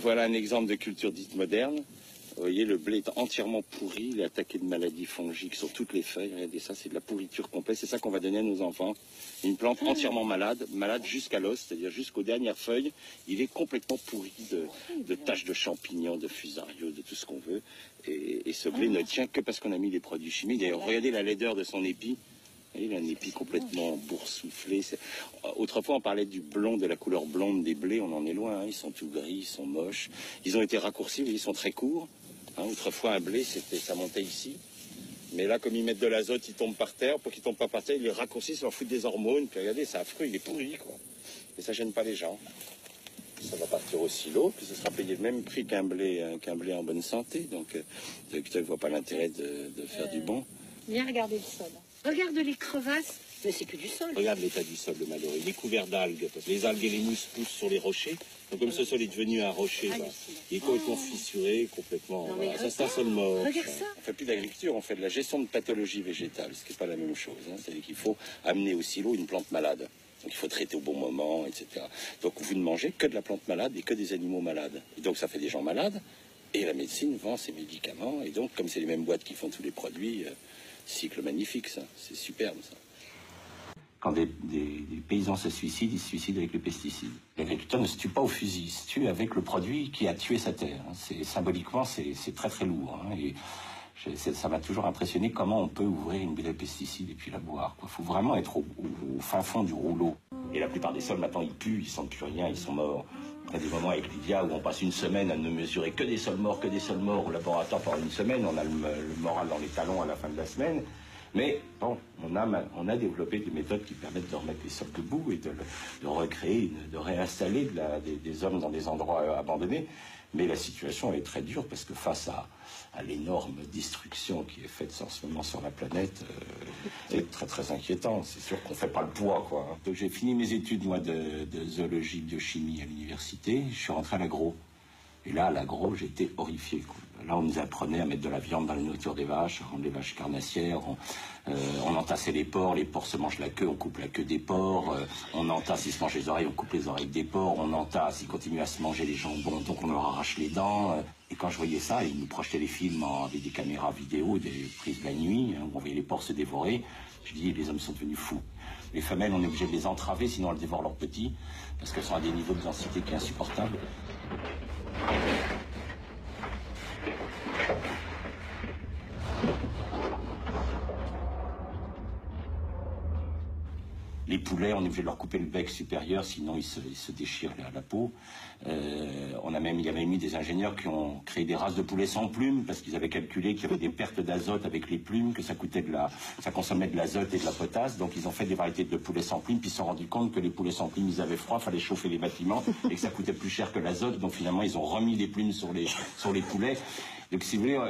Donc voilà un exemple de culture dite moderne. Vous voyez, le blé est entièrement pourri, il est attaqué de maladies fongiques sur toutes les feuilles. Regardez ça, c'est de la pourriture complète. C'est ça qu'on va donner à nos enfants. Une plante Ah. entièrement malade, malade jusqu'à l'os, c'est-à-dire jusqu'aux dernières feuilles. Il est complètement pourri de, de taches de champignons, de fusarios, de tout ce qu'on veut. Et, et ce blé Ah. ne tient que parce qu'on a mis des produits chimiques. D'ailleurs, regardez la laideur de son épi. Il a un épi complètement boursouflé. Autrefois, on parlait du blond, de la couleur blonde des blés. On en est loin. hein. Ils sont tout gris, ils sont moches. Ils ont été raccourcis, ils sont très courts. Hein, autrefois, un blé, ça montait ici. Mais là, comme ils mettent de l'azote, il tombe par terre. Pour qu'il tombe pas par terre, ils les raccourcissent, ils leur foutent des hormones. Puis regardez, c'est affreux, il est pourri, quoi. Et ça gêne pas les gens. Ça va partir au silo, puis ce sera payé le même prix qu'un blé, euh, qu'un blé en bonne santé. Donc, euh, ne voit pas l'intérêt de, de faire du bon. Viens regarder le sol. Regarde les crevasses. Mais c'est que du sol. Regarde l'état du sol, le malheureux. Il est couvert d'algues. parce que Les algues et les mousses poussent sur les rochers. Donc, comme ce sol est devenu un rocher, Ah, bah, Hallucinant. il est complètement fissuré, complètement. Non, voilà. Ça, c'est un sol mort. regarde ça. On fait plus d'agriculture, on fait de la gestion de pathologie végétale, ce qui n'est pas la même chose. hein. C'est-à-dire qu'il faut amener au silo une plante malade. Donc il faut traiter au bon moment, etc. Donc vous ne mangez que de la plante malade et que des animaux malades. Et donc ça fait des gens malades. Et la médecine vend ses médicaments. Et donc, comme c'est les mêmes boîtes qui font tous les produits, euh, cycle magnifique, ça. C'est superbe, ça. Quand des, paysans se suicident, ils se suicident avec les pesticides. L'agriculteur ne se tue pas au fusil, il se tue avec le produit qui a tué sa terre. hein. C'est, symboliquement, c'est, très très lourd. hein. Et ça m'a toujours impressionné comment on peut ouvrir une bouteille de pesticides et puis la boire. Il faut vraiment être au fin fond du rouleau. Et la plupart des sols, maintenant, ils puent, ils sentent plus rien, ils sont morts. Il y a des moments avec Lydia où on passe une semaine à ne mesurer que des sols morts, que des sols morts au laboratoire pendant une semaine. On a le, moral dans les talons à la fin de la semaine. Mais bon, on a, développé des méthodes qui permettent de remettre les sols debout et de, recréer, de, réinstaller des hommes dans des endroits euh, abandonnés. Mais la situation est très dure parce que face à, l'énorme destruction qui est faite en ce moment sur la planète, euh, c'est très très inquiétant. C'est sûr qu'on fait pas le poids, quoi. j'ai fini mes études, moi, de, de zoologie, biochimie à l'université. Je suis rentré à l'agro. Et là, à l'agro, j'étais horrifié. Là, on nous apprenait à mettre de la viande dans la nourriture des vaches, rendre les vaches carnassières. On, euh, on entassait les porcs, les porcs se mangent la queue, on coupe la queue des porcs. euh, on entasse, ils se mangent les oreilles, on coupe les oreilles des porcs. On entasse, ils continuent à se manger les jambons, donc on leur arrache les dents. euh. Et quand je voyais ça, ils nous projetaient les films avec des caméras vidéo, des prises de la nuit, hein, où on voyait les porcs se dévorer. Je dis, les hommes sont devenus fous. Les femelles, on est obligé de les entraver, sinon elles dévorent leurs petits, parce qu'elles sont à des niveaux de densité qui est insupportable. Les poulets, on est obligé de leur couper le bec supérieur, sinon ils se, ils se déchirent la, la peau. Euh, on a même, il y avait mis des ingénieurs qui ont créé des races de poulets sans plumes parce qu'ils avaient calculé qu'il y avait des pertes d'azote avec les plumes, que ça coûtait de la, ça consommait de l'azote et de la potasse. Donc ils ont fait des variétés de poulets sans plumes, puis ils se sont rendus compte que les poulets sans plumes, ils avaient froid, fallait chauffer les bâtiments et que ça coûtait plus cher que l'azote. Donc finalement, ils ont remis des plumes sur les, sur les poulets. Donc si vous voulez,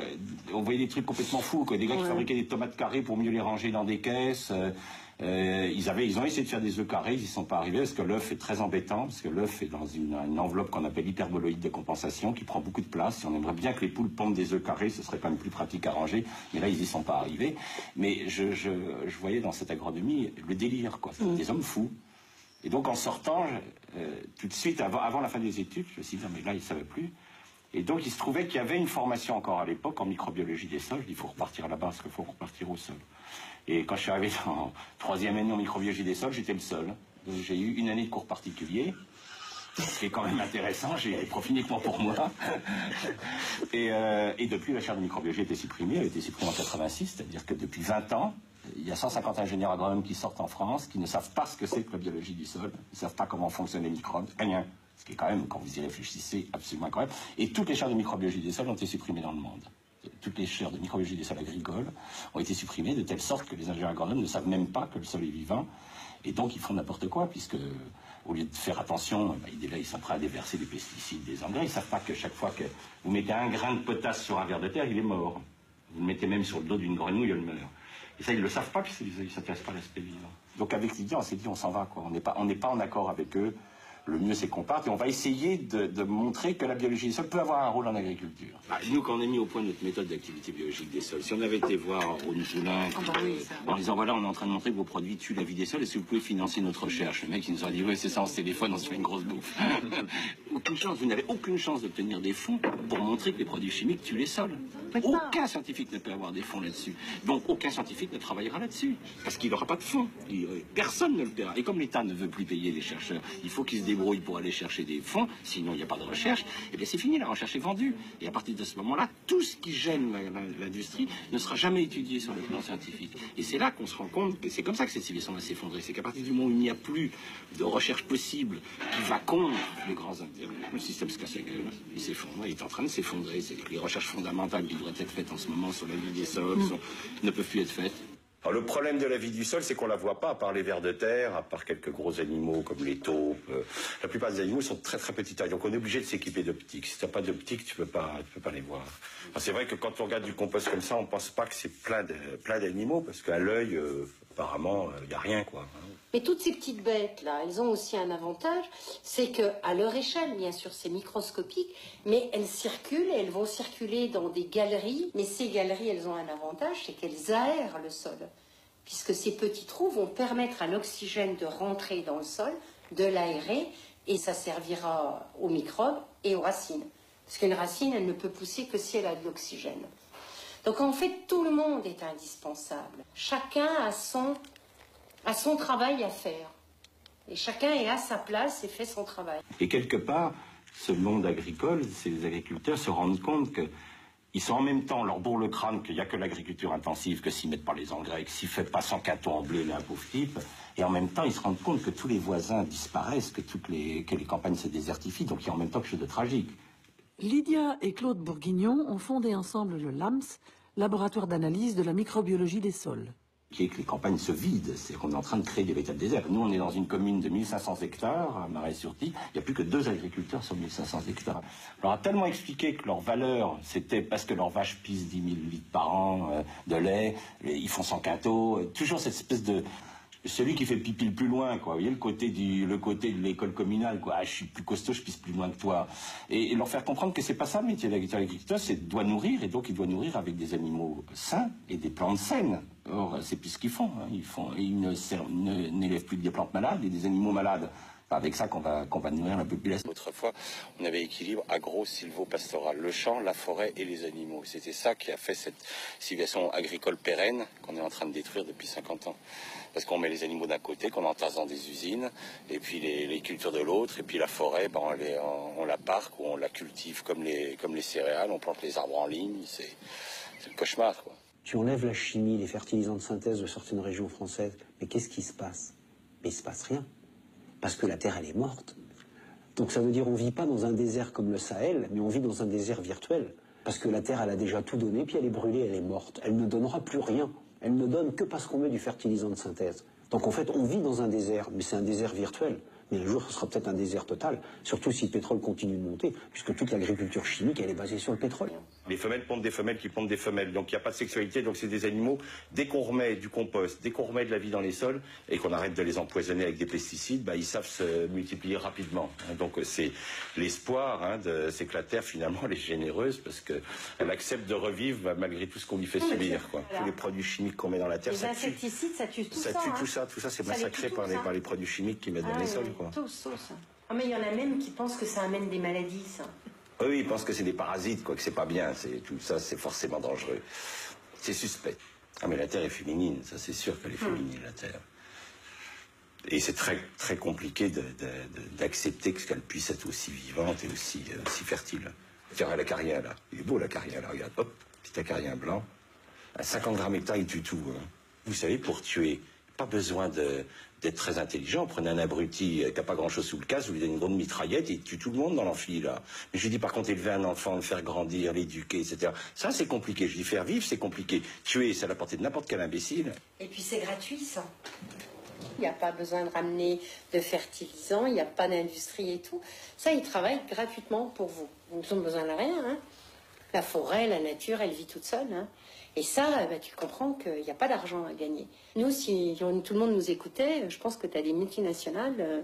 on voyait des trucs complètement fous, quoi. Des gars qui fabriquaient des tomates carrées pour mieux les ranger dans des caisses. euh, euh, ils, avaient, ils ont essayé de faire des œufs carrés, ils n'y sont pas arrivés parce que l'œuf est très embêtant, parce que l'œuf est dans une, une enveloppe qu'on appelle hyperboloïde de compensation qui prend beaucoup de place. Et on aimerait bien que les poules pondent des œufs carrés, ce serait quand même plus pratique à ranger, mais là ils n'y sont pas arrivés. Mais je, je, je voyais dans cette agronomie le délire, quoi. C'était des hommes fous. Et donc en sortant, euh, tout de suite, avant, avant la fin des études, je me suis dit, non mais là ils ne savaient plus. Et donc il se trouvait qu'il y avait une formation encore à l'époque en microbiologie des sols. Il faut repartir à la base, qu'il faut repartir au sol. Et quand je suis arrivé en troisième année en microbiologie des sols, j'étais le seul. J'ai eu une année de cours particulier, ce qui est quand même intéressant. J'ai profs uniquement pour moi. et, euh, et depuis, la chaire de microbiologie a été supprimée. Elle a été supprimée en 86, c'est-à-dire que depuis 20 ans, il y a 150 ingénieurs agronomes qui sortent en France, qui ne savent pas ce que c'est que la biologie du sol, ne savent pas comment fonctionnent les microbes, rien. Ce qui est quand même, quand vous y réfléchissez, absolument incroyable. Et toutes les chaires de microbiologie des sols ont été supprimées dans le monde. Toutes les chaires de microbiologie des sols agricoles ont été supprimées de telle sorte que les ingénieurs agronomes ne savent même pas que le sol est vivant. Et donc ils font n'importe quoi, puisque au lieu de faire attention, ils, là, ils sont prêts à déverser des pesticides, des engrais. Ils ne savent pas que chaque fois que vous mettez un grain de potasse sur un ver de terre, il est mort. Vous le mettez même sur le dos d'une grenouille, elle meurt. Et ça, ils ne le savent pas, puisqu'ils ne s'intéressent pas à l'aspect vivant. Donc avec Lydia, on s'est dit, on s'en va. Quoi. On n'est pas en accord avec eux. Le mieux c'est qu'on parte et on va essayer de, montrer que la biologie des sols peut avoir un rôle en agriculture. Bah, nous, quand on a mis au point notre méthode d'activité biologique des sols, si on avait été voir ah bah en disant voilà, on est en train de montrer que vos produits tuent la vie des sols, est-ce que vous pouvez financer notre recherche? Le mec il nous a dit oui, c'est ça, on se téléphone, on se fait une grosse bouffe. aucune chance, vous n'avez aucune chance d'obtenir des fonds pour montrer que les produits chimiques tuent les sols. Aucun scientifique ne peut avoir des fonds là-dessus. Donc aucun scientifique ne travaillera là-dessus. Parce qu'il n'aura pas de fonds. Euh, personne ne le paiera. Et comme l'État ne veut plus payer les chercheurs, il faut qu'ils se débrouillent pour aller chercher des fonds, sinon il n'y a pas de recherche. Et eh bien c'est fini, la recherche est vendue. Et à partir de ce moment-là, tout ce qui gêne l'industrie ne sera jamais étudié sur le plan scientifique. Et c'est là qu'on se rend compte que c'est comme ça que cette civilisation va s'effondrer. C'est qu'à partir du moment où il n'y a plus de recherche possible qui va contre les grands intérêts, le système se casse la gueule, il s'effondre, il est en train de s'effondrer. Les recherches fondamentales qui devraient être faites en ce moment sur la vie des sols mm. ne peuvent plus être faites. Alors, le problème de la vie du sol, c'est qu'on la voit pas, à part les vers de terre, à part quelques gros animaux comme les taupes. La plupart des animaux sont très très petite taille, donc on est obligé de s'équiper d'optiques. Si tu n'as pas d'optique, tu peux pas, peux pas les voir. C'est vrai que quand on regarde du compost comme ça, on pense pas que c'est plein plein d'animaux, parce qu'à l'œil, euh, apparemment, il euh, n'y a rien, quoi. Mais toutes ces petites bêtes-là, elles ont aussi un avantage, c'est que à leur échelle, bien sûr, c'est microscopique, mais elles circulent et elles vont circuler dans des galeries. Mais ces galeries, elles ont un avantage, c'est qu'elles aèrent le sol, puisque ces petits trous vont permettre à l'oxygène de rentrer dans le sol, de l'aérer, et ça servira aux microbes et aux racines. Parce qu'une racine, elle ne peut pousser que si elle a de l'oxygène. Donc en fait, tout le monde est indispensable. Chacun a son travail à faire. Et chacun est à sa place et fait son travail. Et quelque part, ce monde agricole, ces agriculteurs se rendent compte que ils sont en même temps, leur bourre le crâne qu'il n'y a que l'agriculture intensive, que s'ils mettent pas les engrais, que s'ils ne font pas 100 canton en blé, un pauvre type. Et en même temps, ils se rendent compte que tous les voisins disparaissent, que, les, que les campagnes se désertifient. Donc il y a en même temps quelque chose de tragique. Lydia et Claude Bourguignon ont fondé ensemble le LAMS, laboratoire d'analyse de la microbiologie des sols que les campagnes se vident, c'est qu'on est en train de créer des véritables déserts. Nous, on est dans une commune de 1500 hectares, à Marais-sur-Tille, il n'y a plus que deux agriculteurs sur 1500 hectares. On leur a tellement expliqué que leur valeur, c'était parce que leurs vaches pissent 10 000 litres par an euh, de lait, ils font 100 quintaux, euh, toujours cette espèce de celui qui fait pipi le plus loin, quoi. Vous voyez le côté de l'école communale, quoi. Ah, je suis plus costaud, je pisse plus loin que toi. Et, leur faire comprendre que c'est pas ça le métier d'agriculteur, c'est doit nourrir, et donc il doit nourrir avec des animaux sains et des plantes saines. Or, c'est plus ce qu'ils font. Hein. Ils font, ils n'élèvent plus des plantes malades et des animaux malades avec ça qu'on va, qu'on va nourrir la population. Autrefois, on avait équilibre agro-silvo-pastoral, le champ, la forêt et les animaux. C'était ça qui a fait cette civilisation agricole pérenne qu'on est en train de détruire depuis 50 ans parce qu'on met les animaux d'un côté, qu'on entasse dans des usines, et puis les, cultures de l'autre, et puis la forêt, ben, on, la parque ou on la cultive comme les, comme les céréales, on plante les arbres en ligne, c'est le cauchemar. Quoi. Tu enlèves la chimie, les fertilisants de synthèse de certaines régions françaises, mais qu'est-ce qui se passe? Mais il se passe rien, parce que la Terre, elle est morte. Donc ça veut dire on vit pas dans un désert comme le Sahel, mais on vit dans un désert virtuel. Parce que la Terre, elle a déjà tout donné, puis elle est brûlée, elle est morte. Elle ne donnera plus rien. Elle ne donne que parce qu'on met du fertilisant de synthèse. Donc en fait, on vit dans un désert, mais c'est un désert virtuel mais un jour ce sera peut-être un désert total, surtout si le pétrole continue de monter, puisque toute l'agriculture chimique, elle est basée sur le pétrole. Les femelles pondent des femelles qui pondent des femelles, donc il n'y a pas de sexualité, donc c'est des animaux. Dès qu'on remet du compost, dès qu'on remet de la vie dans les sols, et qu'on arrête de les empoisonner avec des pesticides, bah, ils savent se multiplier rapidement. Donc c'est l'espoir, hein, c'est que la Terre finalement elle est généreuse, parce qu'elle accepte de revivre malgré tout ce qu'on lui fait subir. Tous les produits chimiques qu'on met dans la Terre, ça tue. ça tue tout ça. Ça tue tout hein. ça, tout ça c'est massacré par les, produits chimiques qu'ils mettent dans ah les sols. Tous, tous. Ah, mais il y en a même qui pensent que ça amène des maladies, ça. Oui, ils pensent que c'est des parasites, quoi, que c'est pas bien. C'est tout ça, c'est forcément dangereux. C'est suspect. Ah, mais la Terre est féminine, ça c'est sûr qu'elle est hmm. féminine, la Terre. Et c'est très, très compliqué d'accepter qu'elle puisse être aussi vivante et aussi, euh, aussi fertile. Tiens, l'acarien, là. Il est beau, l'acarien, là, regarde. Hop, petit acarien blanc. À 50 grammes hectare, il tue tout. Hein. Vous savez, pour tuer, pas besoin d'être très intelligent. Prenez un abruti qui n'a pas grand-chose sous le casque, vous lui donnez une grande mitraillette, et il tue tout le monde dans l'amphi, là. Mais je dis, par contre, élever un enfant, le faire grandir, l'éduquer, etc. Ça, c'est compliqué. Je dis, faire vivre, c'est compliqué. Tuer, c'est à la portée de n'importe quel imbécile. Et puis, c'est gratuit, ça. Il n'y a pas besoin de ramener de fertilisants, il n'y a pas d'industrie et tout. Ça, ils travaillent gratuitement pour vous. Vous n'avez besoin de rien. Hein. La forêt, la nature, elle vit toute seule. Hein. Et ça, bah, tu comprends qu'il n'y a pas d'argent à gagner. Nous, si tout le monde nous écoutait, je pense que tu as des multinationales euh,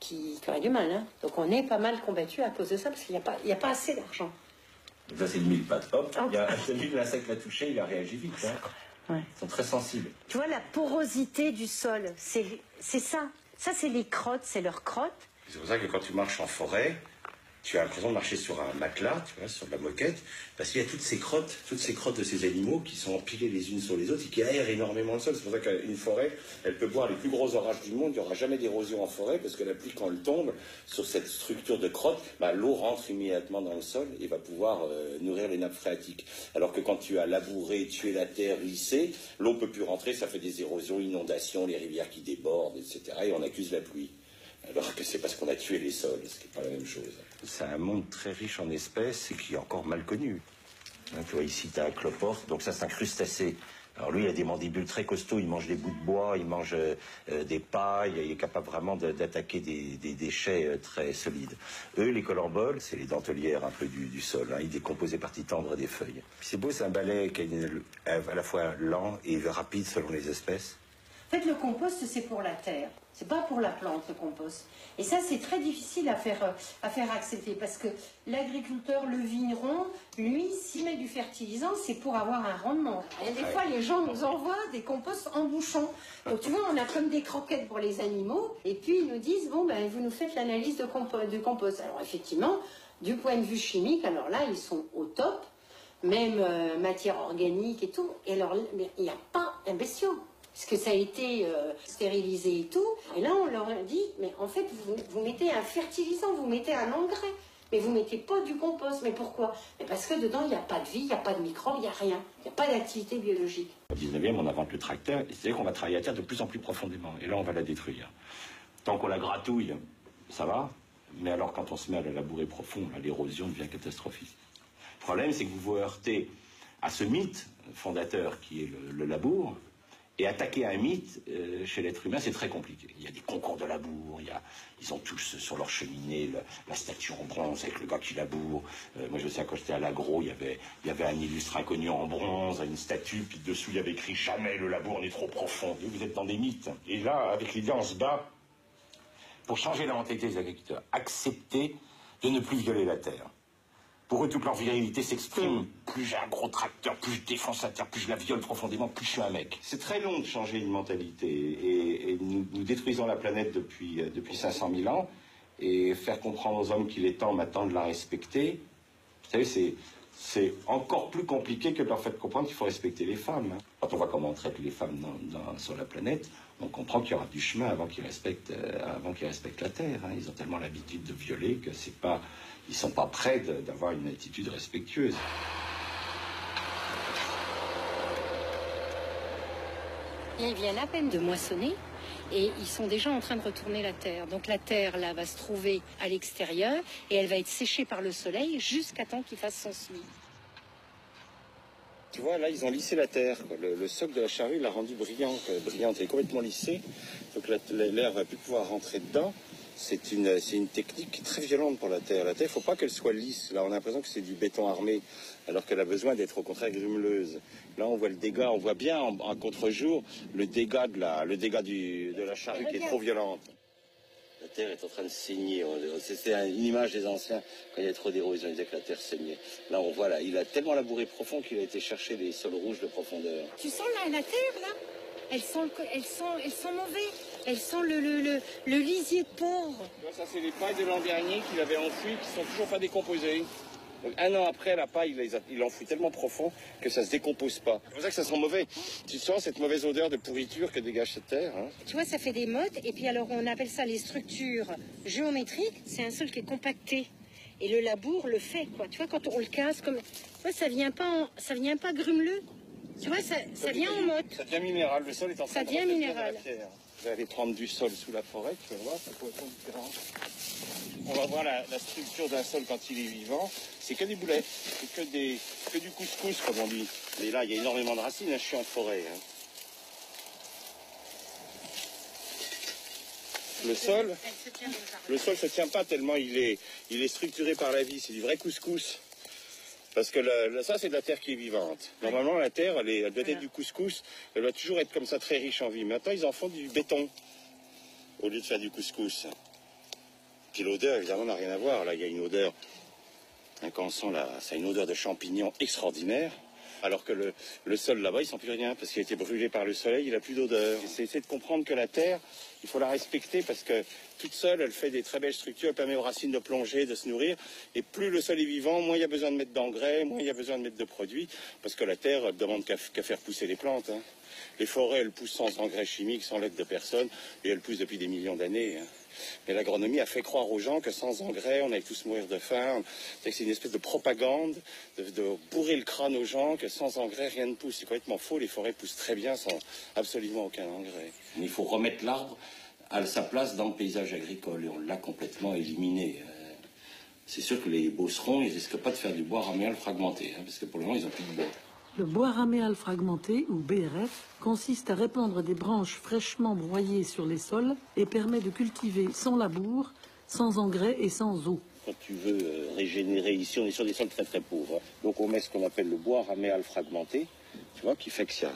qui, qui auraient du mal. hein. Donc on est pas mal combattu à cause de ça, parce qu'il n'y a, pas- il y a pas assez d'argent. Donc ça, c'est le mille pattes. Hop, Ah. il y a celui que l'insecte l'a touché, il a réagi vite. hein. Ouais. Ils sont très sensibles. Tu vois, la porosité du sol, c'est c'est ça. Ça, c'est les crottes, c'est leurs crottes. C'est pour ça que quand tu marches en forêt, tu as l'impression de marcher sur un matelas, tu vois, sur de la moquette, parce qu'il y a toutes ces crottes, toutes ces crottes de ces animaux qui sont empilées les unes sur les autres et qui aèrent énormément le sol. C'est pour ça qu'une forêt, elle peut boire les plus gros orages du monde, il n'y aura jamais d'érosion en forêt, parce que la pluie, quand elle tombe sur cette structure de crotte, bah, l'eau rentre immédiatement dans le sol et va pouvoir euh, nourrir les nappes phréatiques. Alors que quand tu as labouré, tué la terre, lissé, l'eau peut plus rentrer, ça fait des érosions, inondations, les rivières qui débordent, etc. Et on accuse la pluie. Alors que c'est parce qu'on a tué les sols, ce qui n'est pas la même chose. C'est un monde très riche en espèces et qui est encore mal connu. Hein, tu vois, ici, tu as un cloporte, donc ça, c'est un crustacé. Alors lui, il a des mandibules très costauds, il mange des bouts de bois, il mange euh, euh, des pailles, il est capable vraiment de- d'attaquer des, des déchets euh, très solides. Eux, les colamboles, c'est les dentelières un peu du, du sol, hein, ils décomposent les parties tendres des feuilles. C'est beau, c'est un balai qui est à la fois lent et rapide selon les espèces. En fait, le compost, c'est pour la terre. C'est pas pour la plante, le compost. Et ça, c'est très difficile à faire, euh, à faire accepter parce que l'agriculteur, le vigneron, lui, s'il met du fertilisant, c'est pour avoir un rendement. Et des fois, les gens nous envoient des composts en bouchon. Donc, tu vois, on a comme des croquettes pour les animaux. Et puis, ils nous disent, bon, ben, vous nous faites l'analyse de, compo- de compost. Alors, effectivement, du point de vue chimique, alors là, ils sont au top. Même euh, matière organique et tout. Et alors, il n'y a pas un parce que ça a été euh, stérilisé et tout. Et là, on leur dit, mais en fait, vous, vous mettez un fertilisant, vous mettez un engrais, mais vous mettez pas du compost. Mais pourquoi? Parce que dedans, il n'y a pas de vie, il n'y a pas de microbes, il n'y a rien. Il n'y a pas d'activité biologique. Au 19e, on invente le tracteur, et c'est-à-dire qu'on va travailler la terre de plus en plus profondément. Et là, on va la détruire. Tant qu'on la gratouille, ça va. Mais alors, quand on se met à la labourer profond, l'érosion devient catastrophique. Le problème, c'est que vous vous heurtez à ce mythe fondateur qui est le labour. Et attaquer un mythe euh, chez l'être humain, c'est très compliqué. Il y a des concours de labour, y a, ils ont tous sur leur cheminée la statue en bronze avec le gars qui laboure. Euh, moi, je sais, quand j'étais à l'agro, il y avait, il y avait un illustre inconnu en bronze, une statue, puis dessous, il y avait écrit Jamais le labour n'est trop profond. Vous êtes dans des mythes. Et là, avec l'idée, on se bat pour changer la mentalité des agriculteurs. Accepter de ne plus violer la terre. Pour eux, toute leur virilité s'exprime. Plus j'ai un gros tracteur, plus je défonce la terre, plus je la viole profondément, plus je suis un mec. C'est très long de changer une mentalité. Et, et nous, nous détruisons la planète depuis, euh, depuis 500 000 ans. Et faire comprendre aux hommes qu'il est temps maintenant de la respecter, vous savez, c'est, c'est encore plus compliqué que de leur faire comprendre qu'il faut respecter les femmes. hein. Quand on voit comment on traite les femmes dans- dans- sur la planète, on comprend qu'il y aura du chemin avant qu'ils respectent, euh, avant qu'ils respectent la Terre. hein. Ils ont tellement l'habitude de violer que c'est pas, ils sont pas prêts d'avoir une attitude respectueuse. Ils viennent à peine de moissonner et ils sont déjà en train de retourner la terre. Donc la terre, là, va se trouver à l'extérieur et elle va être séchée par le soleil jusqu'à temps qu'il fasse son semis. Tu vois, là, ils ont lissé la terre. Le, le socle de la charrue l'a rendu brillant, quoi. brillante. Elle est complètement lissée. Donc la- la- l'air va plus pouvoir rentrer dedans. C'est une, c'est une technique très violente pour la terre. La terre, il faut pas qu'elle soit lisse. Là, on a l'impression que c'est du béton armé, alors qu'elle a besoin d'être au contraire grumeleuse. Là, on voit le dégât, on voit bien en, en contre-jour le dégât, de la, le dégât du- de la charrue qui est trop violente. La terre est en train de saigner. C'était un- une image des anciens quand il y avait trop d'érosion. Ils disaient que la terre saignait. Là, on voit là, il a tellement labouré profond qu'il a été chercher les sols rouges de profondeur. Tu sens la, la terre, là? Elles sent, le- elles, sent, elles sent mauvais. Elles sent le, le, le, le lisier de porc. Ça, c'est les pailles de l'an dernier qu'il avait enfouies, qui sont toujours pas décomposées. Donc, un an après, la paille, il il l'enfouit tellement profond que ça se décompose pas. C'est pour ça que ça sent mauvais. Tu sens cette mauvaise odeur de pourriture que dégage cette terre. hein. Tu vois, ça fait des mottes. Et puis alors, on appelle ça les structures géométriques. C'est un sol qui est compacté. Et le labour le fait, quoi. Tu vois, quand on le casse, comme... Tu vois, ça vient pas, en- ça vient pas grumeleux. Tu vois, ça, ça vient en motte. Ça devient minéral. Le sol est en train Ça de devient minéral. dans la vais aller prendre du sol sous la forêt, tu vas voir, ça correspond différent. On va voir la, la structure d'un sol quand il est vivant. C'est que des boulettes, c'est que, des, que du couscous, comme on dit. Mais là, il y a énormément de racines, hein, je suis en forêt. hein. Le sol, le sol se tient pas tellement il est, il est structuré par la vie. C'est du vrai couscous. Parce que le- ça, c'est de la terre qui est vivante. Normalement, la terre, elle, est- elle doit être du couscous. Elle doit toujours être comme ça, très riche en vie. Maintenant, ils en font du béton au lieu de faire du couscous. Puis l'odeur, évidemment, n'a rien à voir. Là, il y a une odeur, hein, quand on sent là, ça a une odeur de champignons extraordinaire. Alors que le, sol là-bas, il sent plus rien parce qu'il a été brûlé par le soleil, il a plus d'odeur. C'est essayer de comprendre que la terre, il faut la respecter parce que toute seule, elle fait des très belles structures, elle permet aux racines de plonger, de se nourrir. Et plus le sol est vivant, moins il y a besoin de mettre d'engrais, moins il y a besoin de mettre de produits, parce que la terre ne demande qu'à qu'à faire pousser les plantes. hein. Les forêts, elles poussent sans engrais chimiques, sans l'aide de personne, et elles poussent depuis des millions d'années. hein. Mais l'agronomie a fait croire aux gens que sans engrais, on allait tous mourir de faim. C'est une espèce de propagande, de, bourrer le crâne aux gens que sans engrais, rien ne pousse. C'est complètement faux. Les forêts poussent très bien sans absolument aucun engrais. Il faut remettre l'arbre à sa place dans le paysage agricole et on l'a complètement éliminé. Euh, C'est sûr que les bosserons, ils risquent pas de faire du bois raméal fragmenté, hein, parce que pour le moment, ils n'ont plus de bois. Le bois raméal fragmenté, ou BRF, consiste à répandre des branches fraîchement broyées sur les sols et permet de cultiver sans labour, sans engrais et sans eau. Quand tu veux euh, régénérer ici, on est sur des sols très très pauvres. hein. Donc on met ce qu'on appelle le bois raméal fragmenté, tu vois, qui fait qu'il y a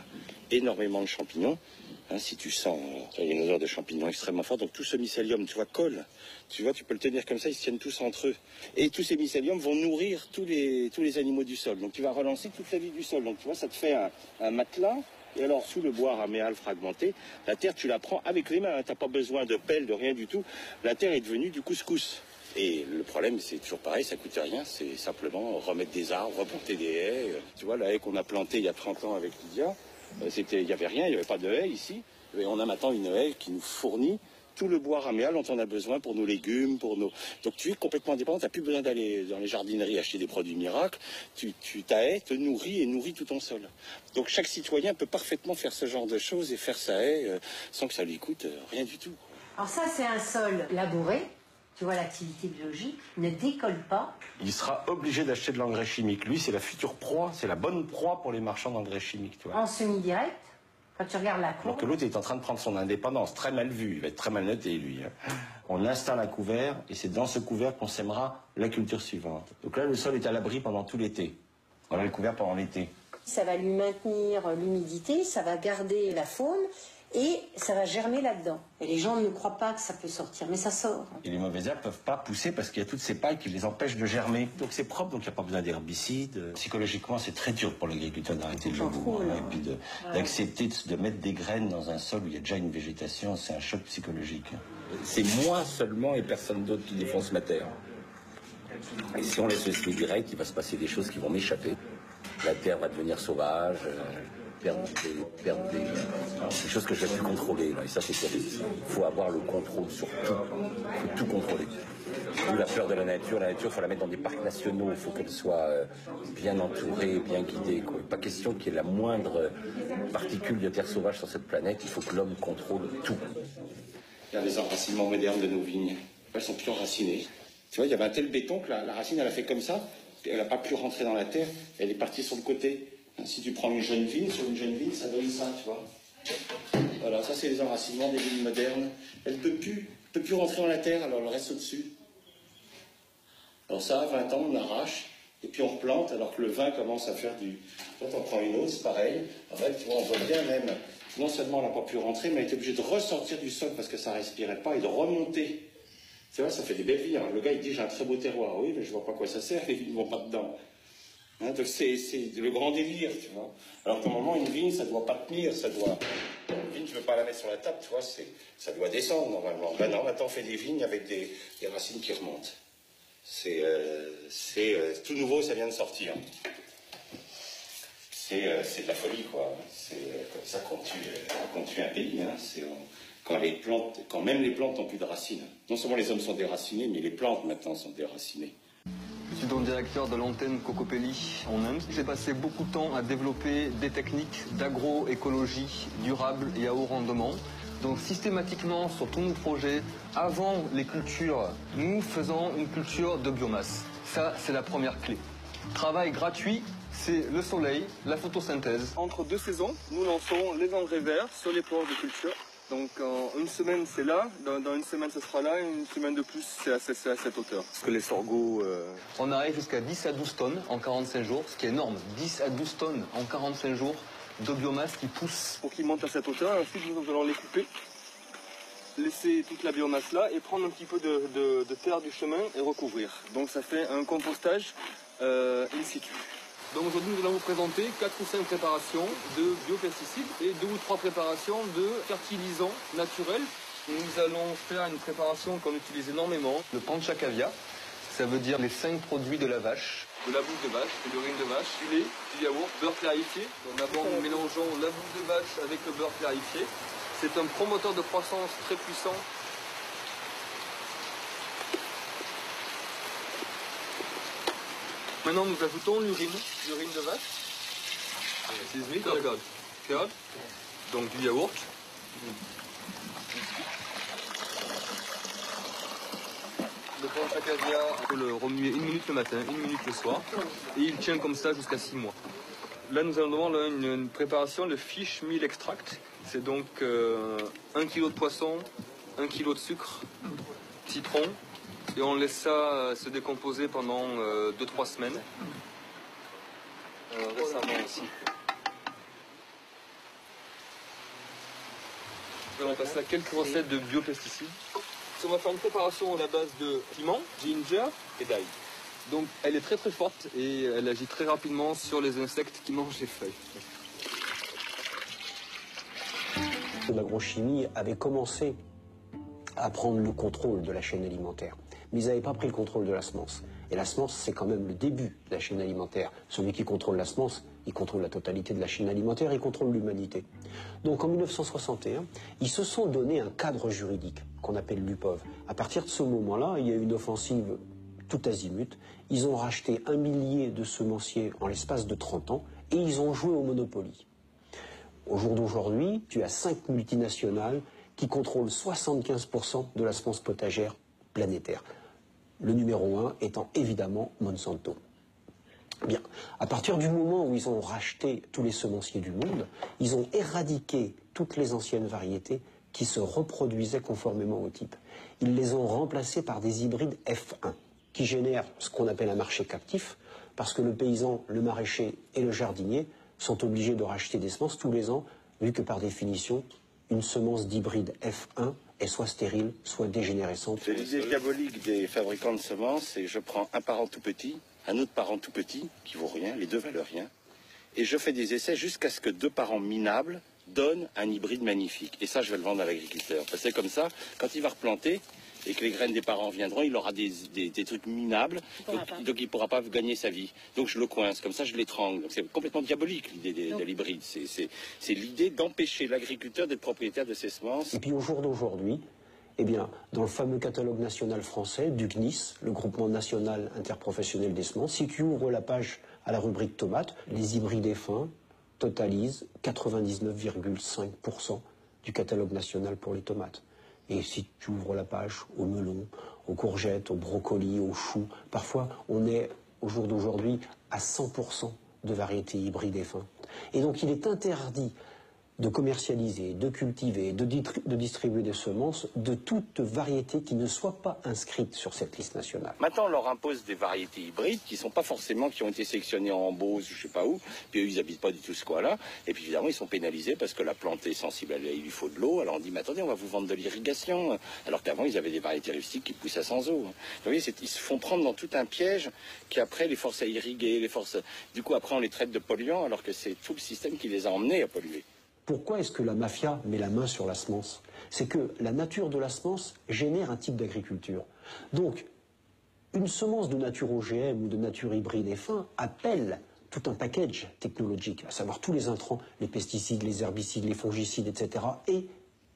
énormément de champignons. Hein, si tu sens, il y a une odeur de champignons extrêmement forte. Donc tout ce mycélium, tu vois, colle. Tu vois, tu peux le tenir comme ça, ils se tiennent tous entre eux. Et tous ces mycéliums vont nourrir tous les, animaux du sol. Donc tu vas relancer toute la vie du sol. Donc tu vois, ça te fait un, matelas. Et alors, sous le bois raméal fragmenté, la terre, tu la prends avec les mains. Tu n'as pas besoin de pelle, de rien du tout. La terre est devenue du couscous. Et le problème, c'est toujours pareil, ça coûte rien. C'est simplement remettre des arbres, replanter des haies. Tu vois, la haie qu'on a plantée il y a 30 ans avec Lydia, il n'y avait rien, il n'y avait pas de haie ici. Et on a maintenant une haie qui nous fournit tout le bois raméal dont on a besoin pour nos légumes, pour nos. Donc tu es complètement indépendant, tu n'as plus besoin d'aller dans les jardineries acheter des produits miracles. Tu, tu ta haie te nourrit et nourrit tout ton sol. Donc chaque citoyen peut parfaitement faire ce genre de choses et faire sa haie euh, sans que ça lui coûte euh, rien du tout. Alors ça, c'est un sol labouré. Tu vois, l'activité biologique ne décolle pas. Il sera obligé d'acheter de l'engrais chimique. Lui, c'est la future proie, c'est la bonne proie pour les marchands d'engrais chimiques, tu vois. En semi-direct, quand tu regardes la Alors courbe, que l'autre est en train de prendre son indépendance, très mal vu, il va être très mal noté lui. hein. On installe un couvert et c'est dans ce couvert qu'on sèmera la culture suivante. Donc là, le sol est à l'abri pendant tout l'été. Voilà le couvert pendant l'été. ça va lui maintenir l'humidité, ça va garder la faune et ça va germer là-dedans. Et les gens ne croient pas que ça peut sortir, mais ça sort. Et les mauvaises herbes peuvent pas pousser parce qu'il y a toutes ces pailles qui les empêchent de germer. Donc c'est propre, donc il n'y a pas besoin d'herbicides. Psychologiquement, c'est très dur pour l'agriculteur d'arrêter le fous, hein, là. et puis de- d'accepter de, de mettre des graines dans un sol où il y a déjà une végétation, c'est un choc psychologique. C'est moi seulement et personne d'autre qui défonce ma terre. Et si on laisse le direct, il va se passer des choses qui vont m'échapper. La terre va devenir sauvage, euh, perdre des, choses que je vais plus contrôler. Et ça, c'est terrible. Il faut avoir le contrôle sur tout. Il faut tout contrôler. La peur de la nature. La nature, il faut la mettre dans des parcs nationaux. Il faut qu'elle soit euh, bien entourée, bien guidée. Quoi. Pas question qu'il y ait la moindre particule de terre sauvage sur cette planète. Il faut que l'homme contrôle tout. Regarde les enracinements modernes de nos vignes. Elles sont plus enracinées. Tu vois, il y avait un tel béton que la, la racine, elle a fait comme ça. Elle n'a pas pu rentrer dans la terre. Elle est partie sur le côté. Si tu prends une jeune vigne, sur une jeune vigne, ça donne ça, tu vois. Voilà, ça c'est les enracinements des vignes modernes. Elle ne peut plus, peut plus rentrer dans la terre, alors elle reste au-dessus. Alors ça, 20 ans, on arrache, et puis on replante, alors que le vin commence à faire du... Toi, t'en prends une autre, c'est pareil. En fait, tu vois, on voit bien même, non seulement elle n'a pas pu rentrer, mais elle est obligée de ressortir du sol parce que ça respirait pas et de remonter. Tu vois, ça fait des belles vignes. Alors, le gars, il dit, j'ai un très beau terroir. Oui, mais je vois pas quoi ça sert, les vignes ne vont pas dedans. Hein, donc c'est le grand délire, tu vois. Alors qu'au moment, une vigne, ça doit pas tenir, ça doit... Une vigne, je veux pas la mettre sur la table, tu vois, ça doit descendre normalement. Non, maintenant on fait des vignes avec des, des racines qui remontent. C'est euh, euh, tout nouveau, ça vient de sortir. C'est euh, de la folie, quoi. C'est euh, comme ça qu'on tue, euh, qu'on tue un pays. Hein. Quand les plantes, quand même les plantes n'ont plus de racines. Non seulement les hommes sont déracinés, mais les plantes maintenant sont déracinées. Je suis donc directeur de l'antenne Cocopelli en Inde. J'ai passé beaucoup de temps à développer des techniques d'agroécologie durable et à haut rendement. Donc systématiquement sur tous nos projets, avant les cultures, nous faisons une culture de biomasse. Ça, c'est la première clé. Travail gratuit, c'est le soleil, la photosynthèse. Entre deux saisons, nous lançons les engrais verts sur les planches de culture. Donc en une semaine c'est là, dans, dans une semaine ce sera là, et une semaine de plus c'est à, cette hauteur. Parce que les sorgho... On arrive jusqu'à 10 à 12 tonnes en 45 jours, ce qui est énorme. 10 à 12 tonnes en 45 jours de biomasse qui pousse. Pour qu'ils montent à cette hauteur, ensuite nous allons les couper. laisser toute la biomasse là et prendre un petit peu de, terre du chemin et recouvrir. Donc ça fait un compostage euh, in situ. Donc aujourd'hui nous allons vous présenter 4 ou 5 préparations de biopesticides et 2 ou 3 préparations de fertilisants naturels. Nous allons faire une préparation qu'on utilise énormément, le panchakavia. Ça veut dire les 5 produits de la vache, de la bouffe de vache, de l'urine de vache, du lait, du yaourt, beurre clarifié. D'abord nous mélangeons la bouffe de vache avec le beurre clarifié. C'est un promoteur de croissance très puissant. Maintenant, nous ajoutons l'urine, l'urine de vache. Curd. Donc du yaourt. Le pain caviar, on peut le remuer une minute le matin, une minute le soir. Et il tient comme ça jusqu'à six mois. Là, nous allons voir une, préparation, le fish meal extract. C'est donc euh, un kilo de poisson, un kilo de sucre, citron, et on laisse ça euh, se décomposer pendant 2-3 euh, semaines. récemment aussi. On va passer à quelques recettes de biopesticides. On va faire une préparation à la base de piment, ginger et d'ail. Donc elle est très très forte et elle agit très rapidement sur les insectes qui mangent les feuilles. L'agrochimie avait commencé à prendre le contrôle de la chaîne alimentaire. Mais ils n'avaient pas pris le contrôle de la semence. Et la semence, c'est quand même le début de la chaîne alimentaire. Celui qui contrôle la semence, il contrôle la totalité de la chaîne alimentaire, il contrôle l'humanité. Donc en 1961, ils se sont donné un cadre juridique qu'on appelle l'UPOV. À partir de ce moment-là, il y a eu une offensive tout azimut. Ils ont racheté un millier de semenciers en l'espace de 30 ans et ils ont joué au Monopoly. Au jour d'aujourd'hui, tu as cinq multinationales qui contrôlent 75% de la semence potagère planétaire. Le numéro un étant évidemment Monsanto. Bien, à partir du moment où ils ont racheté tous les semenciers du monde, ils ont éradiqué toutes les anciennes variétés qui se reproduisaient conformément au type. Ils les ont remplacés par des hybrides F1 qui génèrent ce qu'on appelle un marché captif parce que le paysan, le maraîcher et le jardinier sont obligés de racheter des semences tous les ans, vu que par définition, une semence d'hybride F1 est soit stérile, soit dégénérescente. L'idée diabolique des fabricants de semences, c'est je prends un parent tout petit, un autre parent tout petit, qui vaut rien, les deux valent rien, et je fais des essais jusqu'à ce que deux parents minables donnent un hybride magnifique. Et ça, je vais le vendre à l'agriculteur. Parce que c'est comme ça, quand il va replanter, et que les graines des parents viendront, il aura des, trucs minables, donc, il ne pourra pas gagner sa vie. Donc je le coince, comme ça je l'étrangle. C'est complètement diabolique l'idée de, l'hybride. C'est l'idée d'empêcher l'agriculteur d'être propriétaire de ses semences. Et puis au jour d'aujourd'hui, eh bien, dans le fameux catalogue national français du GNIS, le groupement national interprofessionnel des semences, si tu ouvres la page à la rubrique tomates, les hybrides fins totalisent 99,5% du catalogue national pour les tomates. Et si tu ouvres la page au melon, aux courgettes, aux brocolis, aux choux, parfois on est au jour d'aujourd'hui à 100% de variétés hybrides et fins. Et donc il est interdit de commercialiser, de cultiver, de, distribuer des semences de toute variété qui ne soit pas inscrite sur cette liste nationale. Maintenant, on leur impose des variétés hybrides qui sont pas forcément, qui ont été sélectionnées en Beauce, je sais pas où, puis eux, ils habitent pas du tout ce coin-là, et puis évidemment, ils sont pénalisés parce que la plante est sensible, il lui faut de l'eau, alors on dit, mais attendez, on va vous vendre de l'irrigation, alors qu'avant, ils avaient des variétés rustiques qui poussaient sans eau. Vous voyez, ils se font prendre dans tout un piège qui après les force à irriguer, les forces, du coup, après, on les traite de polluants, alors que c'est tout le système qui les a emmenés à polluer. Pourquoi est-ce que la mafia met la main sur la semence? C'est que la nature de la semence génère un type d'agriculture. Donc, une semence de nature OGM ou de nature hybride et fin appelle tout un package technologique, à savoir tous les intrants, les pesticides, les herbicides, les fongicides, etc., et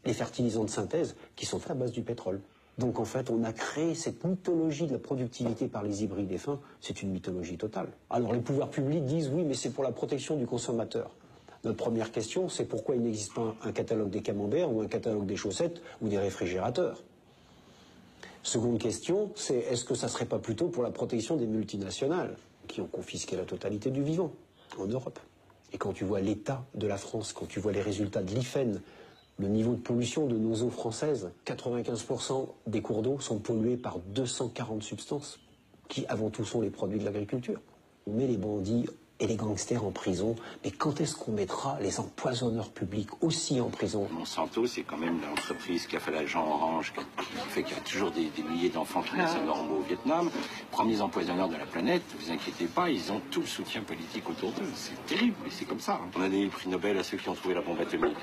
les fertilisants de synthèse qui sont faits à base du pétrole. Donc en fait, on a créé cette mythologie de la productivité par les hybrides et fins, c'est une mythologie totale. Alors les pouvoirs publics disent oui, mais c'est pour la protection du consommateur. Notre première question, c'est pourquoi il n'existe pas un catalogue des camemberts ou un catalogue des chaussettes ou des réfrigérateurs? Seconde question, c'est est-ce que ça ne serait pas plutôt pour la protection des multinationales qui ont confisqué la totalité du vivant en Europe? Et quand tu vois l'état de la France, quand tu vois les résultats de l'IFEN, le niveau de pollution de nos eaux françaises, 95% des cours d'eau sont pollués par 240 substances qui avant tout sont les produits de l'agriculture. On met les bandits et les gangsters en prison. Mais quand est-ce qu'on mettra les empoisonneurs publics aussi en prison? Monsanto, c'est quand même l'entreprise qui a fait l'agent orange, qui fait qu'il y a toujours des, milliers d'enfants qui naissent normaux au Vietnam. Premiers empoisonneurs de la planète, vous inquiétez pas, ils ont tout le soutien politique autour d'eux. C'est terrible, mais c'est comme ça. On a donné le prix Nobel à ceux qui ont trouvé la bombe atomique.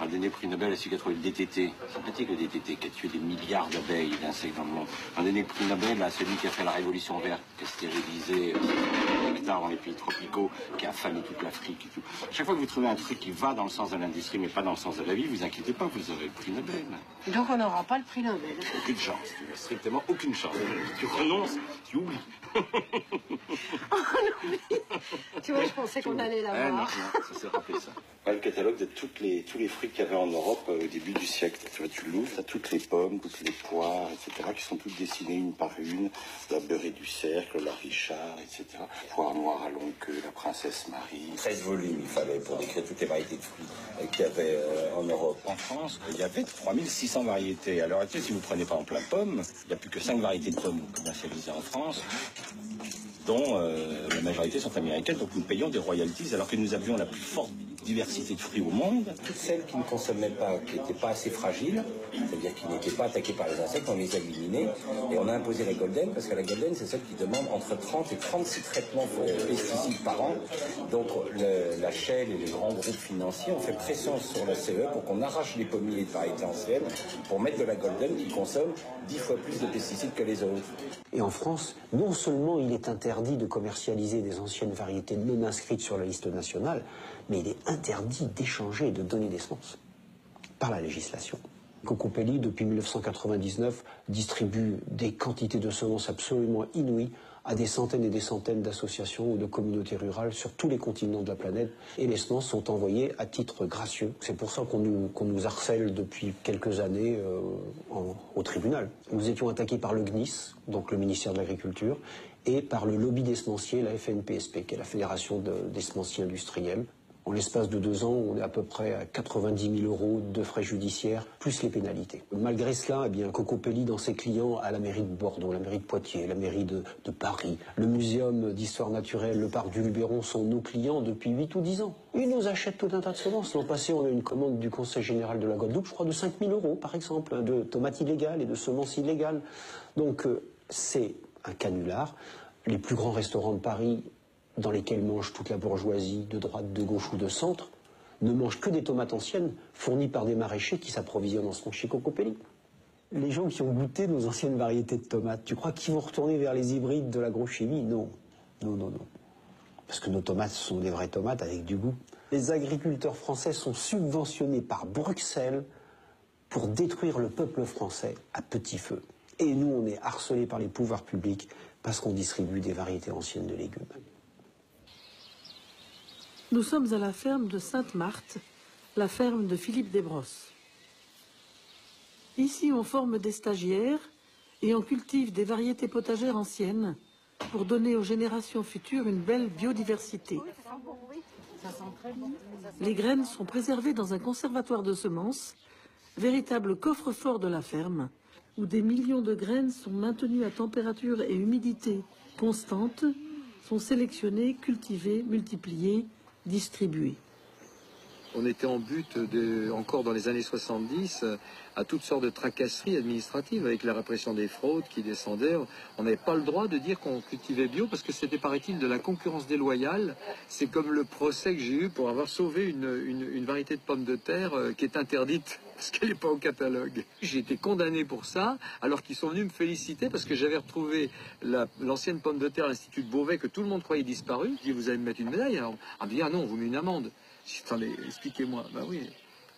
On a donné le prix Nobel à ceux qui ont trouvé le DTT. Sympathique le DTT, qui a tué des milliards d'abeilles et d'insectes dans le monde. On a donné le prix Nobel à celui qui a fait la révolution verte, qui a stérilisé euh, hectares dans les pays tropicaux, qui a affamé toute l'Afrique et tout. Chaque fois que vous trouvez un truc qui va dans le sens de l'industrie, mais pas dans le sens de la vie, vous inquiétez pas, vous aurez le prix Nobel. Donc on n'aura pas le prix Nobel. Aucune chance, strictement aucune chance. Tu renonces, tu oublies. tu vois, je pensais qu'on allait l'avoir. non, non, ça s'est rappelé ça. le catalogue de toutes les, tous les fruits qu'il y avait en Europe euh, au début du siècle. Tu vois, tu l'ouvres, tu as toutes les pommes, toutes les poires, etc., qui sont toutes dessinées une par une. La beurrée du cercle, la Richard, etc. Poire noire à longue queue, la princesse Marie. 13 volumes il fallait pour décrire toutes les variétés de fruits euh, qu'il y avait euh, en Europe. En France, il y avait 3600 variétés. À l'heure actuelle, si vous ne prenez pas en plein pomme, il n'y a plus que 5 variétés de pommes commercialisées en France dont euh, la majorité sont américaines, donc nous payons des royalties alors que nous avions la plus forte diversité de fruits au monde. Toutes celles qui ne consommaient pas, qui n'étaient pas assez fragiles, c'est-à-dire qui n'étaient pas attaquées par les insectes, on les a éliminées et on a imposé la golden parce que la golden c'est celle qui demande entre 30 et 36 traitements de pesticides par an. Donc la Shell et les grands groupes financiers ont fait pression sur la CE pour qu'on arrache les pommiers de variétés anciennes pour mettre de la golden qui consomme 10 fois plus de pesticides que les autres. Et en France, non seulement il est interdit de commercialiser des anciennes variétés non inscrites sur la liste nationale, mais il est interdit d'échanger et de donner des semences par la législation. Cocopelli, depuis 1999, distribue des quantités de semences absolument inouïes à des centaines et des centaines d'associations ou de communautés rurales sur tous les continents de la planète. Et les semences sont envoyées à titre gracieux. C'est pour ça qu'on nous, harcèle depuis quelques années euh, au tribunal. Nous étions attaqués par le GNIS, donc le ministère de l'Agriculture, et par le lobby des semenciers, la FNPSP, qui est la Fédération des semenciers industriels. En l'espace de deux ans, on est à peu près à 90 000 euros de frais judiciaires, plus les pénalités. Malgré cela, eh bien, dans ses clients, à la mairie de Bordeaux, la mairie de Poitiers, la mairie de, Paris, le muséum d'histoire naturelle, le parc du Luberon sont nos clients depuis 8 ou 10 ans. Ils nous achètent tout un tas de semences. L'an passé, on a eu une commande du Conseil général de la Guadeloupe, je crois, de 5 000 euros, par exemple, de tomates illégales et de semences illégales. Donc, euh, c'est un canular. Les plus grands restaurants de Paris dans lesquels mange toute la bourgeoisie de droite, de gauche ou de centre, ne mange que des tomates anciennes fournies par des maraîchers qui s'approvisionnent en ce chez Cocopelli. Les gens qui ont goûté nos anciennes variétés de tomates, tu crois qu'ils vont retourner vers les hybrides de l'agrochimie? Non, non, non, non. Parce que nos tomates sont des vraies tomates avec du goût. Les agriculteurs français sont subventionnés par Bruxelles pour détruire le peuple français à petit feu. Et nous, on est harcelés par les pouvoirs publics parce qu'on distribue des variétés anciennes de légumes. Nous sommes à la ferme de Sainte-Marthe, la ferme de Philippe Desbrosses. Ici, on forme des stagiaires et on cultive des variétés potagères anciennes pour donner aux générations futures une belle biodiversité. Les graines sont préservées dans un conservatoire de semences, véritable coffre-fort de la ferme, où des millions de graines sont maintenues à température et humidité constantes, sont sélectionnées, cultivées, multipliées distribués. On était en but, de, encore dans les années 70, à toutes sortes de tracasseries administratives avec la répression des fraudes qui descendaient. On n'avait pas le droit de dire qu'on cultivait bio parce que c'était, paraît-il, de la concurrence déloyale. C'est comme le procès que j'ai eu pour avoir sauvé une, variété de pommes de terre euh, qui est interdite parce qu'elle n'est pas au catalogue. J'ai été condamné pour ça, alors qu'ils sont venus me féliciter parce que j'avais retrouvé l'ancienne pomme de terre à l'Institut de Beauvais que tout le monde croyait disparue. Je dis, vous allez me mettre une médaille? Alors, on me dit, ah non, on vous met une amende. Expliquez-moi. Ben oui,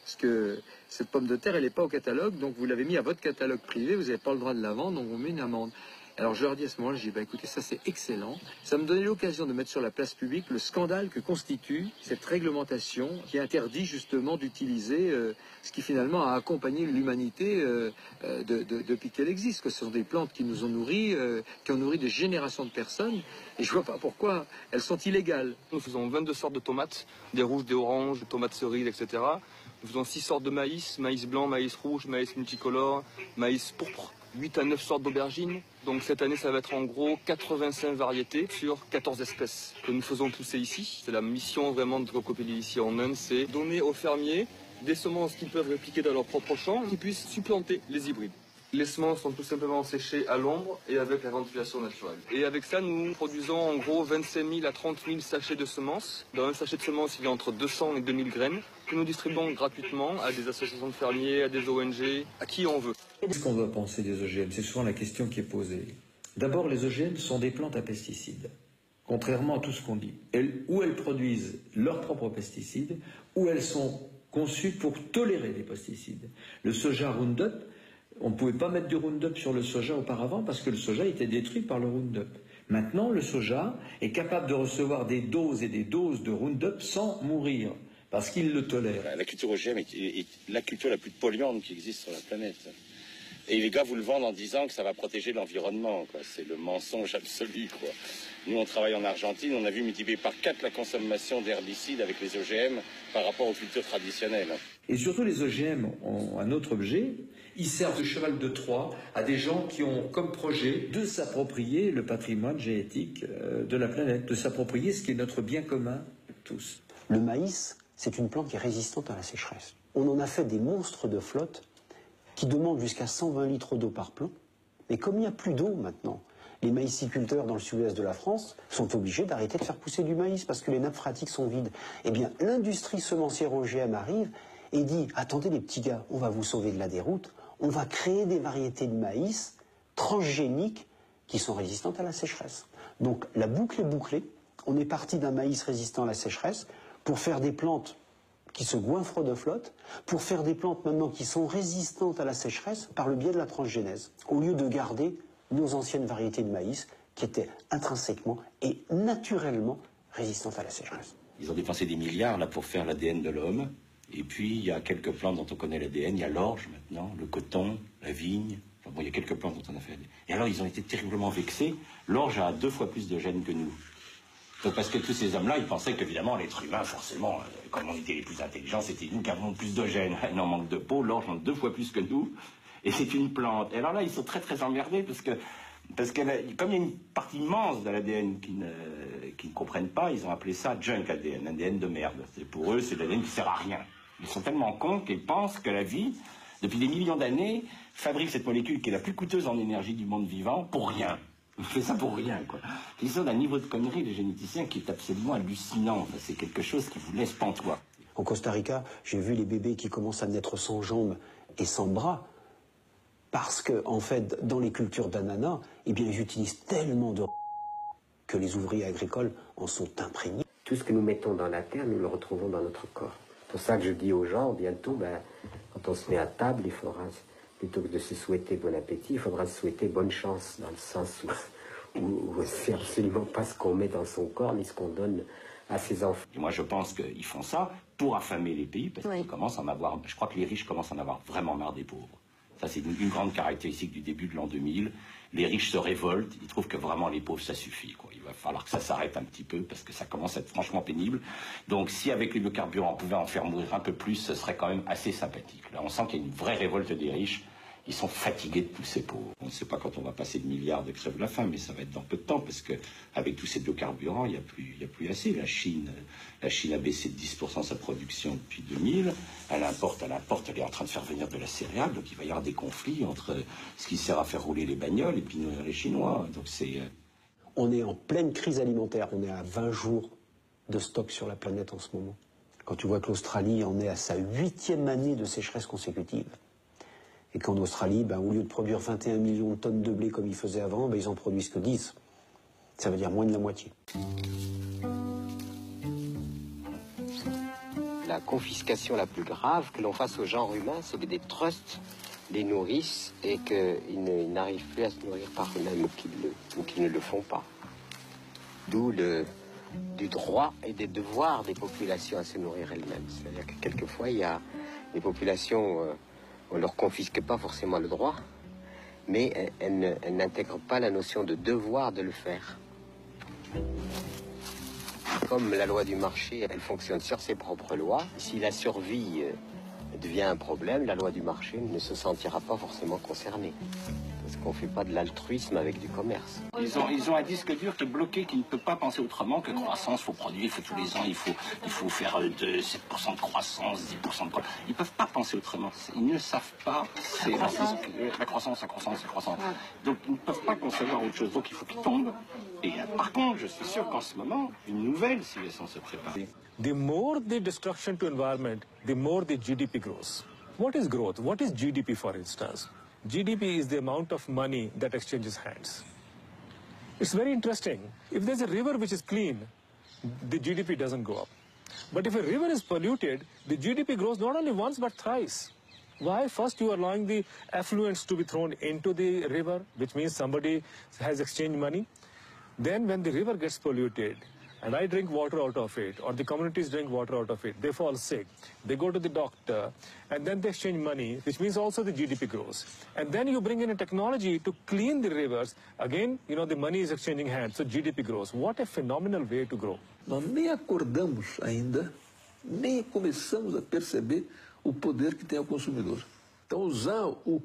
parce que cette pomme de terre, elle n'est pas au catalogue, donc vous l'avez mis à votre catalogue privé, vous n'avez pas le droit de la vendre, donc on vous met une amende. Alors je leur dis à ce moment-là, je dis, bah, écoutez, ça c'est excellent. Ça me donnait l'occasion de mettre sur la place publique le scandale que constitue cette réglementation qui interdit justement d'utiliser euh, ce qui finalement a accompagné l'humanité euh, euh, depuis qu'elle existe. Ce sont des plantes qui nous ont nourris, qui ont nourri des générations de personnes. Et je ne vois pas pourquoi elles sont illégales. Nous faisons 22 sortes de tomates, des rouges, des oranges, des tomates cerises, etc. Nous faisons 6 sortes de maïs, maïs blanc, maïs rouge, maïs multicolore, maïs pourpre 8 à 9 sortes d'aubergines. Donc cette année, ça va être en gros 85 variétés sur 14 espèces que nous faisons pousser ici. C'est la mission vraiment de Cocopelli ici en Inde, c'est donner aux fermiers des semences qu'ils peuvent répliquer dans leur propre champ, qui puissent supplanter les hybrides. Les semences sont tout simplement séchées à l'ombre et avec la ventilation naturelle. Et avec ça, nous produisons en gros 25 000 à 30 000 sachets de semences. Dans un sachet de semences, il y a entre 200 et 2000 graines que nous distribuons gratuitement à des associations de fermiers, à des ONG, à qui on veut. Qu'est-ce qu'on doit penser des OGM C'est souvent la question qui est posée. D'abord, les OGM sont des plantes à pesticides. Contrairement à tout ce qu'on dit. Ou elles produisent leurs propres pesticides, ou elles sont conçues pour tolérer les pesticides. Le soja Roundup, on ne pouvait pas mettre du Roundup sur le soja auparavant parce que le soja était détruit par le Roundup. Maintenant, le soja est capable de recevoir des doses et des doses de Roundup sans mourir parce qu'il le tolère. La culture OGM est, est la culture la plus polluante qui existe sur la planète. Et les gars vous le vendent en disant que ça va protéger l'environnement. quoi. C'est le mensonge absolu. Quoi. Nous, on travaille en Argentine, on a vu multiplier par 4 la consommation d'herbicides avec les OGM par rapport aux cultures traditionnelles. Et surtout, les OGM ont un autre objet. Ils servent de cheval de Troie à des gens qui ont comme projet de s'approprier le patrimoine génétique euh, de la planète, de s'approprier ce qui est notre bien commun tous. Le maïs, c'est une plante qui est résistante à la sécheresse. On en a fait des monstres de flotte qui demandent jusqu'à 120 litres d'eau par plant. Mais comme il n'y a plus d'eau maintenant, les maïsiculteurs dans le sud-est de la France sont obligés d'arrêter de faire pousser du maïs parce que les nappes phréatiques sont vides. Eh bien, l'industrie semencière OGM arrive et dit Attendez, les petits gars, on va vous sauver de la déroute, on va créer des variétés de maïs transgéniques qui sont résistantes à la sécheresse. Donc, la boucle est bouclée. On est parti d'un maïs résistant à la sécheresse pour faire des plantes qui se goinfrent de flotte, pour faire des plantes maintenant qui sont résistantes à la sécheresse par le biais de la transgénèse, au lieu de garder nos anciennes variétés de maïs qui étaient intrinsèquement et naturellement résistantes à la sécheresse. Ils ont dépensé des milliards là pour faire l'ADN de l'homme. Et puis, il y a quelques plantes dont on connaît l'ADN. Il y a l'orge maintenant, le coton, la vigne. Enfin bon, il y a quelques plantes dont on a fait. Et alors, ils ont été terriblement vexés. L'orge a deux fois plus de gènes que nous. Parce que tous ces hommes-là, ils pensaient qu'évidemment, l'être humain, forcément, euh, comme on était les plus intelligents, c'était nous qui avons plus de gènes. Elle en manque de peau, l'orge en deux fois plus que nous. Et c'est une plante. Et alors là, ils sont très très emmerdés parce que, comme il y a une partie immense de l'ADN qui ne, qui ne comprennent pas, ils ont appelé ça junk ADN, ADN de merde. C'est pour eux, c'est l'ADN qui sert à rien. Ils sont tellement cons qu'ils pensent que la vie, depuis des millions d'années, fabrique cette molécule qui est la plus coûteuse en énergie du monde vivant pour rien. Il fait ça pour rien, quoi. Ils sont d'un niveau de connerie, les généticiens, qui est absolument hallucinant. Enfin, c'est quelque chose qui vous laisse pantois. Au Costa Rica, j'ai vu les bébés qui commencent à naître sans jambes et sans bras. Parce que, en fait, dans les cultures d'ananas, eh bien, ils utilisent tellement de que les ouvriers agricoles en sont imprégnés. Tout ce que nous mettons dans la terre, nous le retrouvons dans notre corps. C'est pour ça que je dis aux gens, bientôt, ben, quand on se met à table, il faudra, plutôt que de se souhaiter bon appétit, il faudra se souhaiter bonne chance, dans le sens où, où, où c'est absolument pas ce qu'on met dans son corps, ni ce qu'on donne à ses enfants. Et moi, je pense qu'ils font ça pour affamer les pays, parce qu'ils commencent à en avoir. Je crois que les riches commencent à en avoir vraiment marre des pauvres. Ça, c'est une, une, grande caractéristique du début de l'an 2000. Les riches se révoltent, ils trouvent que vraiment les pauvres, ça suffit. Quoi. Il va falloir que ça s'arrête un petit peu, parce que ça commence à être franchement pénible. Donc, si avec les biocarburants, on pouvait en faire mourir un peu plus, ce serait quand même assez sympathique. Là, on sent qu'il y a une vraie révolte des riches. Ils sont fatigués de tous ces pauvres. On ne sait pas quand on va passer de milliards de crèves la faim, mais ça va être dans peu de temps, parce que avec tous ces biocarburants, il n'y a plus, a plus assez. La Chine, la Chine a baissé de 10% sa production depuis 2000. Elle importe, elle importe, elle est en train de faire venir de la céréale, donc il va y avoir des conflits entre ce qui sert à faire rouler les bagnoles et puis nourrir les Chinois. Donc c'est. On est en pleine crise alimentaire. On est à 20 jours de stock sur la planète en ce moment. Quand tu vois que l'Australie en est à sa huitième année de sécheresse consécutive et qu'en Australie, ben, au lieu de produire 21 millions de tonnes de blé comme ils faisaient avant, ben, ils en produisent que 10. Ça veut dire moins de la moitié. La confiscation la plus grave que l'on fasse au genre humain, c'est que des trusts les nourrissent et qu'ils n'arrivent plus à se nourrir par eux-mêmes ou qu'ils qu ne le font pas. D'où le du droit et des devoirs des populations à se nourrir elles-mêmes. C'est-à-dire que quelquefois, il y a des populations... Euh, on leur confisque pas forcément le droit, mais elles, elles n'intègrent pas la notion de devoir de le faire. Comme la loi du marché, elle fonctionne sur ses propres lois, si la survie devient un problème, la loi du marché ne se sentira pas forcément concernée. Parce qu'on ne fait pas de l'altruisme avec du commerce. Ils ont, ils ont un disque dur qui est bloqué, qui ne peut pas penser autrement que croissance, il faut produire, il faut tous les ans, il faut, il faut faire euh, de 7% de croissance, 10% de croissance. Ils ne peuvent pas penser autrement. Ils ne savent pas. c'est- La croissance, la croissance, la croissance, la croissance. Donc ils ne peuvent pas concevoir autre chose. Donc il faut qu'ils tombent. Et euh, par contre, je suis sûr qu'en ce moment, une nouvelle civilisation se prépare. The more the destruction to environment, the more the GDP grows. What is growth? What is GDP, for instance? GDP is the amount of money that exchanges hands. It's very interesting. If there's a river which is clean, the GDP doesn't go up. But if a river is polluted, the GDP grows not only once but thrice. Why? First, you are allowing the affluents to be thrown into the river, which means somebody has exchanged money. Then, when the river gets polluted, and I drink water out of it, or the communities drink water out of it, they fall sick. They go to the doctor, and then they exchange money, which means also the GDP grows. And then you bring in a technology to clean the rivers. Again, you know, the money is exchanging hands, so GDP grows. What a phenomenal way to grow. Nós nem acordamos ainda, nem começamos a perceber o poder que tem o consumidor. Então, usar o,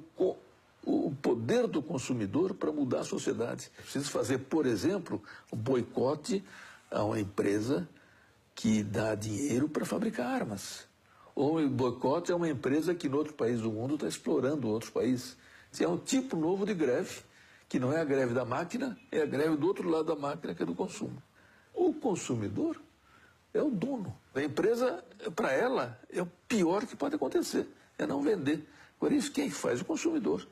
o poder do consumidor para mudar a sociedade. Preciso fazer, por exemplo, o boicote a uma empresa que dá dinheiro para fabricar armas. Ou o boicote a uma empresa que, em outro país do mundo, está explorando outros países. É um tipo novo de greve, que não é a greve da máquina, é a greve do outro lado da máquina, que é do consumo. O consumidor é o dono. A empresa, para ela, é o pior que pode acontecer, é não vender. Agora, isso quem faz? O consumidor.